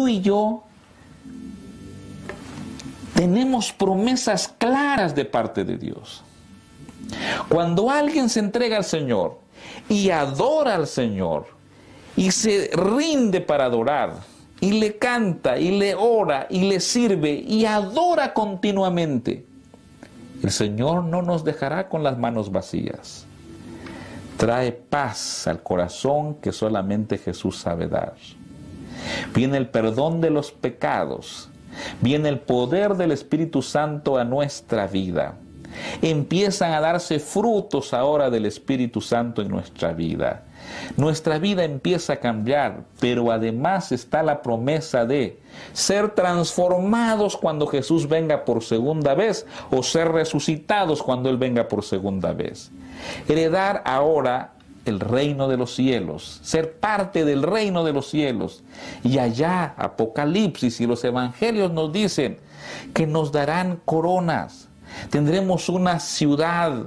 tú y yo tenemos promesas claras de parte de Dios. Cuando alguien se entrega al Señor y adora al Señor y se rinde para adorar y le canta y le ora y le sirve y adora continuamente, el Señor no nos dejará con las manos vacías. Trae paz al corazón que solamente Jesús sabe dar. Viene el perdón de los pecados. Viene el poder del Espíritu Santo a nuestra vida. Empiezan a darse frutos ahora del Espíritu Santo en nuestra vida. Nuestra vida empieza a cambiar, pero además está la promesa de ser transformados cuando Jesús venga por segunda vez o ser resucitados cuando Él venga por segunda vez. Heredar ahora el reino de los cielos, ser parte del reino de los cielos. Y allá Apocalipsis y los evangelios nos dicen que nos darán coronas. Tendremos una ciudad